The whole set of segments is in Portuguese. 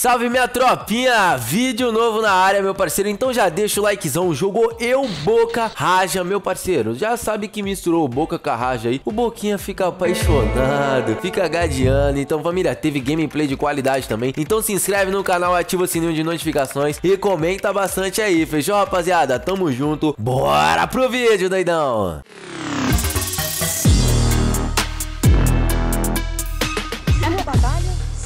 Salve minha tropinha! Vídeo novo na área, meu parceiro. Então já deixa o likezão. Jogou eu, Boca, Raja, meu parceiro. Já sabe que misturou Boca com a Raja aí. O Boquinha fica apaixonado, fica gadeando. Então, família, teve gameplay de qualidade também. Então se inscreve no canal, ativa o sininho de notificações e comenta bastante aí. Fechou, rapaziada? Tamo junto. Bora pro vídeo, doidão!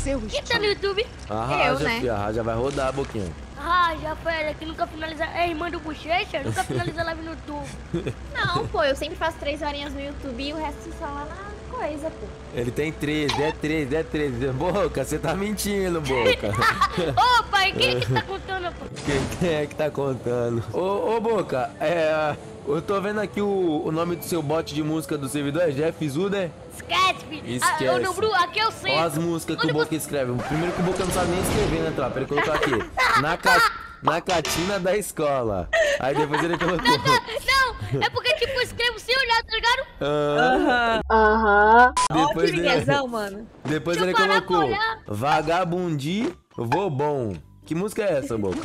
Seu Quem tá no YouTube? A Eu, Raja, né? filha, a Raja vai rodar, Boquinha. Ah, já foi ela que nunca finaliza. É irmã do Bochecha? Nunca finaliza live no YouTube. Não, pô, eu sempre faço três horinhas no YouTube e o resto só lá na coisa, pô. Ele tem 13, é 13, é 13. Boca, você tá mentindo, Boca. Ô, pai, quem que tá contando, pô? Quem, quem é que tá contando? Ô, ô Boca, é. Eu tô vendo aqui o, o nome do seu bot de música do servidor, é Jeff Zuder. Esquece, filho. Esquece. Ah, eu não, Bru, aqui eu sei. Olha as músicas que o Boca escreve. Primeiro que o Boca não sabe nem escrever, né, tropa? Ele colocou aqui. Na, ca... na catina da escola. Aí depois ele colocou. Não, é porque, tipo, eu escrevo sem olhar, tá ligado? Ah, Aham. Ó, depois que ele, liguezão, mano. depois Deixa ele colocou. Vagabundi, vou bom. Que música é essa, Boca?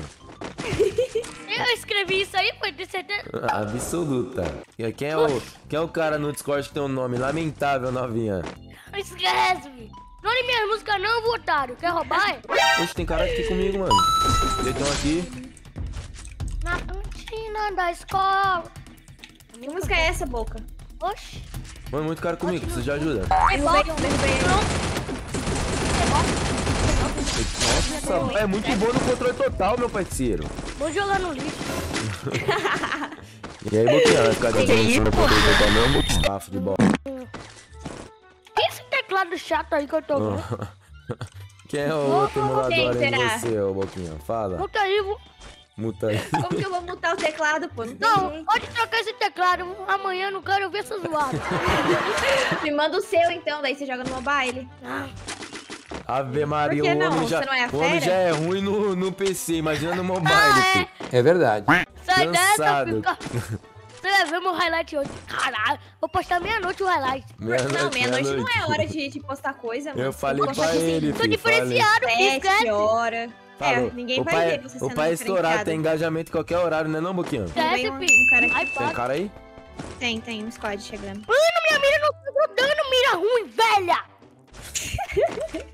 Eu escrevi isso aí, pô, tenho certeza. Absoluta. E Quem é, o, quem é o cara no Discord que tem um nome lamentável, novinha? Esquece, filho. Não olhe minhas músicas não, otário. Quer roubar? é? Oxe, tem cara aqui comigo, mano. Eles estão aqui. Na cantina da escola. Que música é essa, Boca? Oxi. Mano, muito cara comigo, preciso de ajuda. Um. Nossa, é muito bom no controle total, meu parceiro. Vou jogar no lixo. E aí, Boquinha, vai ficar dando no controle total mesmo, Boquinha? Bafo de bola. Que esse teclado chato aí que eu tô vendo? Quem é o outro emulador quem aí de será? você, ô Boquinha? Fala. Puta aí, vô. Muta aí. Como que eu vou mutar o teclado, pô? Não pode trocar esse teclado. Amanhã eu não quero ver essa zoada. Me manda o seu, então, daí você joga no mobile. Ah, Ave Maria, Por que o homem, não? já, Você não é o homem já é ruim no, no PC, imagina no mobile. Ah, é? É verdade. sai dessa, Cansado. fica. Você vai ver meu highlight hoje. Caralho, vou postar meia-noite o highlight. Não, meia-noite não é hora de, de postar coisa, mano. Eu falei pra tipo, ele, Tô diferenciado, esquece. horas. Falou. É, ninguém o vai pai, ver você O pai é estourado, tem engajamento em qualquer horário, né não, Boquinha? Esquece, Tem um- um cara aqui. Tem para. cara aí? Tem, tem um squad chegando. Mano, minha mira não tá grudando, mira ruim, velha.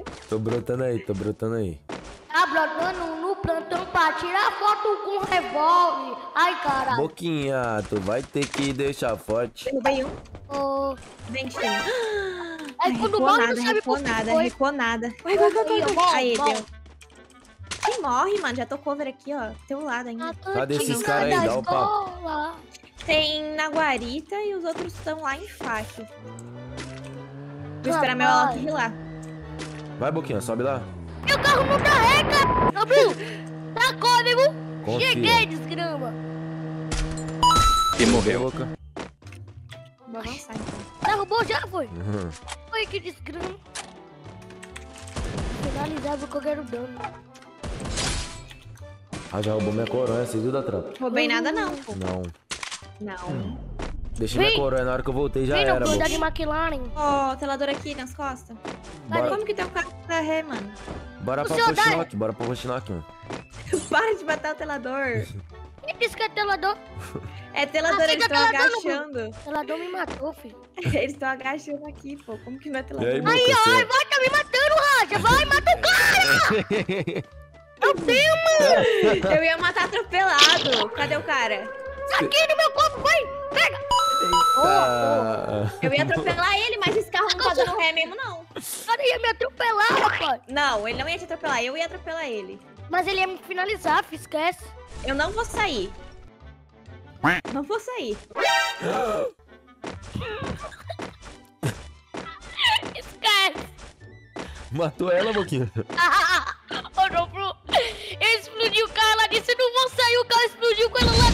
Tô brotando aí, tô brotando aí. Tá brotando no plantão pra tirar foto com revólver. Ai, caralho. Boquinha, tu vai ter que deixar forte. Derrubei um. Ô, Vem, time. Aí quando o mal não Recuou nada, sabe por que nada, foi. nada. Vai, vai, vai, vai. Aí, deu. Quem morre, mano? Já tô cover aqui, ó. Do teu lado ainda. Cadê esses cantina caras aí? Dá o papo. Tem na guarita e os outros estão lá em fac. Vou esperar meu. Alok lá. Vai, Boquinha, sobe lá. Meu carro não carrega! Ô, Bru, tá cômigo? Confia. Cheguei, desgrama. E morreu. Boca. Avançar então. Derrubou já, foi? Uhum. Foi que desgrama. Finalizava que eu quero dano. Ah, já roubou minha coroa, você viu da tropa? Roubei nada não, pô. Não. Não. Deixei Vem. minha coroa na hora que eu voltei, já Vem no era, bunda de. McLaren. Ó, telador aqui nas costas. Bora, Como que tem um carro da ré, mano? bora O pra Roxinock, bora pra Roxinock, mano. Para de matar o telador. Quem disse que é telador? É telador, Ah, eles estão agachando. Telador me matou, filho. Eles estão agachando aqui, pô. Como que não é telador? aí, Aí, ó, você... vai, tá me matando, Raja. Vai, mata o cara. Eu tenho, mano. Eu ia matar atropelado. Cadê o cara? Tá aqui no meu corpo, vai. Pega. Eu ia atropelar ele, mas esse carro não tá dando ré mesmo, não. O cara ia me atropelar, rapaz. Não, ele não ia te atropelar, eu ia atropelar ele. Mas ele ia me finalizar, esquece. Eu não vou sair. Não vou sair. Esquece. Matou ela, Boquinha. Não, Bru. Ele explodiu o carro lá dentro. Não vão sair, o carro explodiu com ela lá.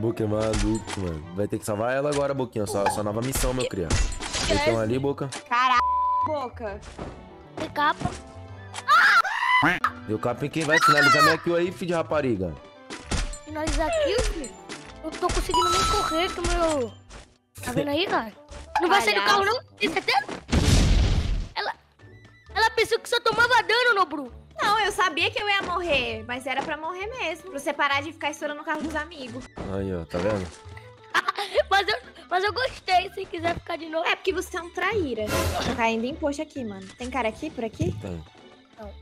Boca é maluco, mano. Vai ter que salvar ela agora, Boquinha. Sua, sua nova missão, meu cria. Eles estão ali, Boca. Caralho, boca. Tem capa. Deu capa em quem vai finalizar minha kill aí, filho de rapariga. Finalizar aqui, filho. Eu tô conseguindo nem correr meu... Tá vendo aí, cara? Não vai sair do carro, não? Tem certeza? Ela... Ela pensou que só tomava dano, Nobru. Não, eu sabia que eu ia morrer, mas era pra morrer mesmo. Pra você parar de ficar estourando o carro dos amigos. Aí, ó, tá vendo? Mas eu, mas eu gostei, se quiser ficar de novo. É porque você é um traíra. Tô caindo em poxa aqui, mano. Tem cara aqui, por aqui? Tem.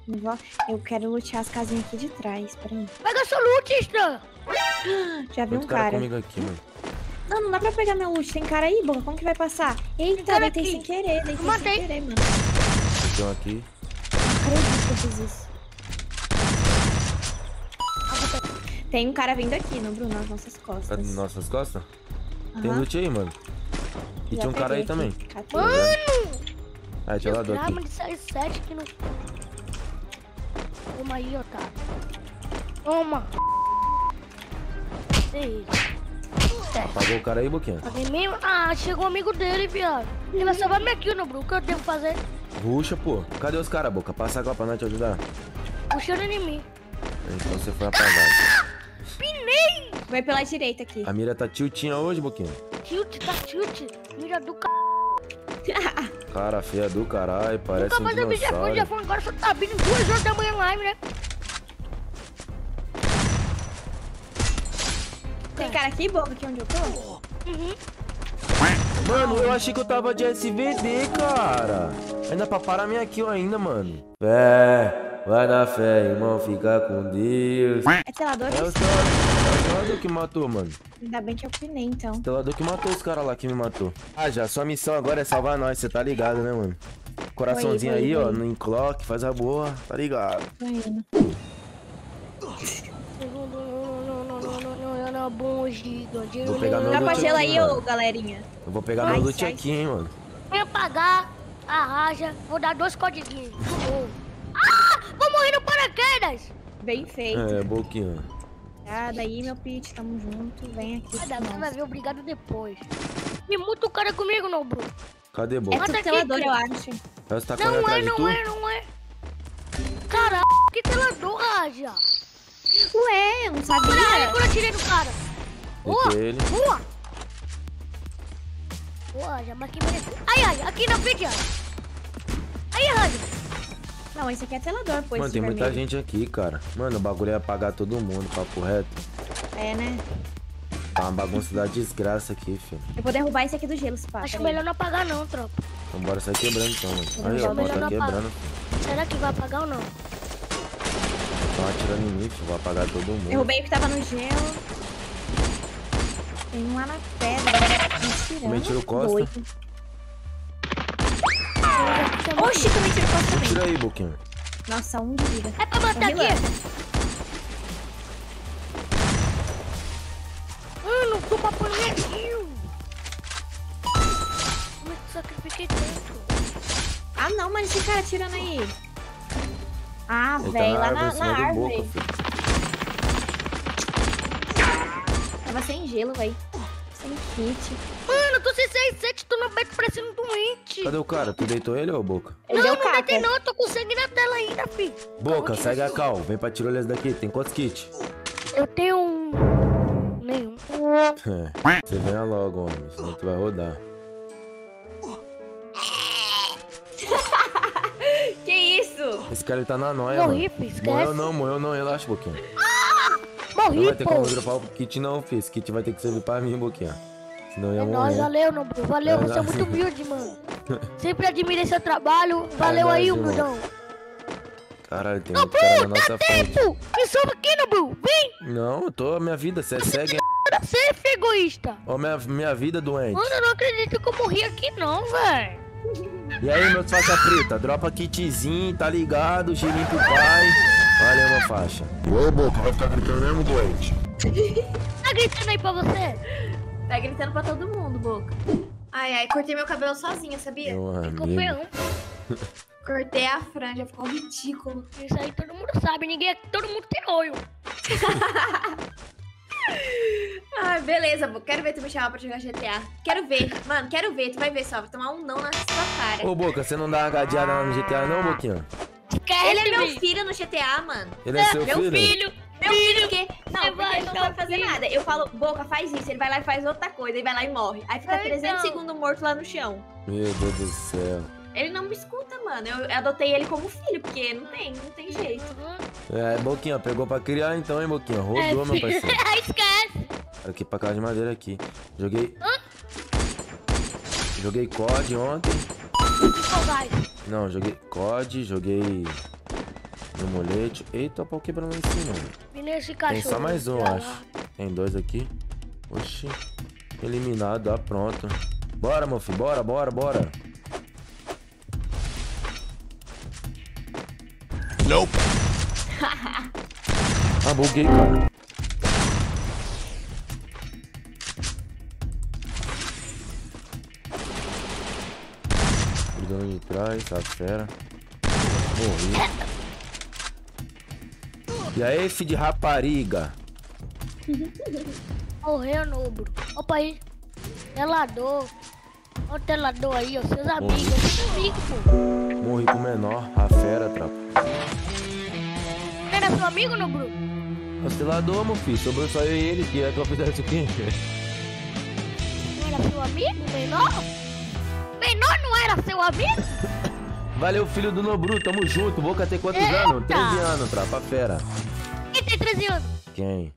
Não vou- Eu quero lutear as casinhas aqui de trás, peraí. Pega seu loot, estranho. Já vi um Muito cara cara. comigo aqui, mano. Não, não dá pra pegar meu loot. Tem cara aí, boca. Como que vai passar? Eita, deitei aqui. sem querer, deitei Matei. sem querer, mano. Tem um aqui. Não acredito que eu fiz isso. Tem um cara vindo aqui, no Bruno, nas nossas Tá costas. nas nossas costas? Tem Aham. loot aí, mano. E Já tinha um cara aí peguei também. aqui. Catei. Mano! Aí, tinha lá do aqui. de 67 que não... Toma aí, otário. Toma. Ei. Apagou o cara aí, Boquinha? Ah, chegou um amigo dele, viado. Ele vai salvar minha kill, Nobru. O que eu devo fazer? Ruxa, pô. Cadê os caras, Boca? Passa agora pra nós te ajudar. Puxando em mim. Então você foi apagado. Vai pela direita aqui. A mira tá tiltinha hoje, Boquinha. Tilt, tá tilt. Mira do c... Cara feia do caralho, parece Nunca um mais eu vi Jefão. dinossauro. Jefão agora só tá vindo duas horas da manhã live, né? Tem cara aqui, boca, aqui onde eu tô? Uhum. Mano, eu achei que eu tava de SVD, cara. Ainda pra parar minha kill ainda, mano. Fé, vai na fé, irmão, fica com Deus. É telador? É o telador, é o telador que matou, mano. Ainda bem que eu pinei, então. O telador que matou os caras lá que me matou. Ah, já, sua missão agora é salvar nós, você tá ligado, né, mano? Coraçãozinho Vou aí, vou ir, ó, no enclock, faz a boa, tá ligado? Tô indo. Segundo, não, não, não, não, não, não, não, bom, gigante. Vou pegar meu Dá pra loot aqui, aí, mano. ô, galerinha. Eu vou pegar Ai, meu loot sai. aqui, hein, mano. Vem pagar a raja, vou dar dois codiguinhos. Ah! Vou morrer no paraquedas! Bem feito. É, boquinha. Ah, daí, meu pitch, tamo junto. Vem aqui. Nós. vai ver obrigado depois. E muito o cara comigo, não, Bruno. Cadê, É? Mata tudo aqui, telador, eu acho. Você tá correndo Não é, atrás de tu? não é, não é. Caralho, que telador, Raja. Ué, eu não Olha, olha sabia. quando eu tirei do cara. Boa, ele. boa. Boa, que merece. Ai, ai, aqui na frente. Aí, Raja. Não, esse aqui é telador, pô. Mano, tem muita vermelho. gente aqui, cara. Mano, o bagulho é apagar todo mundo, papo reto. É, né? Tá uma bagunça da desgraça aqui, filho. Eu vou derrubar esse aqui do gelo, se pá. Acho melhor não apagar não, tropa. Então bora sair quebrando então, mano. Aí, ó, o bota melhor quebrando. Será que vai apagar ou não? Tão atirando em mim, filho. Vou apagar todo mundo. Derrubei o que tava no gelo. Tem um lá na pedra. Mentira. Também tiro costa. Doido. Oxi, Oxi, também tiro costa também. Tira aí, Boquinha. Nossa, um de vida. É pra matar Tô aqui. Mano, tô papando minha kill. Como é que eu sacrifiquei tanto? Ah, não, mas esse cara tirando aí. Ah, tá velho, na lá na, na árvore. boca. Tava sem gelo, velho. Sem kit. Mano, tô sem 6, 7, tô no beco parecendo doente. Cadê o cara? Tu deitou ele ou Boca? Ele não, deu não caca. deitei não, eu tô com sangue na tela ainda, fi. Boca, segue a cal. Vem pra tirolhas daqui. Tem quantos kits? Eu tenho um... Nenhum. É. Você venha logo, homem. Senão tu vai rodar. Que isso? Esse cara ele tá na noia, Morri, mano. fi, esquece. Morreu não, morreu não. Relaxa, Boquinha. Não Morri, vai ter pô. como dropar o kit não, filho. Esse kit vai ter que servir pra mim, Boquinha. Ia É nóis, morrer. valeu, não, bro. Valeu, É você é muito humilde, mano. Sempre admirei seu trabalho. Valeu aí, nóis, irmão. humildão. Caralho, tem Não, muito cara na nossa dá frente. tempo. Me sobe aqui, bro. Vem. Não, eu tô a minha vida. Você segue. Você é egoísta. Ó, minha, minha vida doente. Mano, eu não acredito que eu morri aqui, não, velho. E aí, meu faixa preta? Dropa kitzinho, tá ligado? Girinho pro pai. Valeu, meu faixa. Ô, Boca, vai ficar gritando mesmo, doente? Tá gritando aí pra você? Tá gritando pra todo mundo, boca. Ai, ai, cortei meu cabelo sozinha, sabia? Meu Ficou amigo. feão. Cortei a franja, ficou ridículo. Isso aí todo mundo sabe. Ninguém, todo mundo tem olho. Ai, beleza, boca. Quero ver tu me chamar pra jogar GTA. Quero ver. Mano, quero ver. Tu vai ver só. Vai tomar um não na sua cara. Ô, Boca, você não dá uma gadeada lá no GTA não, Boquinha? Ele é meu filho. filho no GTA, mano. Ele é seu meu filho? Filho. Meu filho, porque... Não, Você porque vai ele não um fazer filho. nada. Eu falo, Boca, faz isso. Ele vai lá e faz outra coisa. Ele vai lá e morre. Aí fica Então. 300 segundos morto lá no chão. Meu Deus do céu. Ele não me escuta, mano. Eu adotei ele como filho, porque não tem, não tem jeito. É, Boquinha, pegou pra criar então, hein, Boquinha? Rodou, É, meu parceiro. Esquece. Aqui pra casa de madeira aqui. Joguei. Joguei COD ontem. Não, joguei COD, joguei. No molete. Eita, o pau quebrando lá em cima. velho. Menino, esse cachorro. Tem só mais um, acho. Tem dois aqui. Oxi. Eliminado, ó, pronto. Bora, meu filho, bora, bora, bora. Nope. Ah, buguei, cara. Cuidando de trás, a fera. Morri. E aí, filho de rapariga? Morreu, Nobro. Opa aí. Telador. Olha o telador aí, ó. Seus amigos. Seus amigos, pô. Morri pro menor, a fera, trapa. Não era seu amigo, Nobro? Vacilador, meu filho. Sobrou só eu e ele, que é que eu fiz isso aqui. Não era seu amigo, menor? Menor não era seu amigo? Valeu, filho do Nobru, tamo junto. Boca tem quantos Eita! anos? 13 anos, trapa, fera. Quem tem 13 anos? Quem?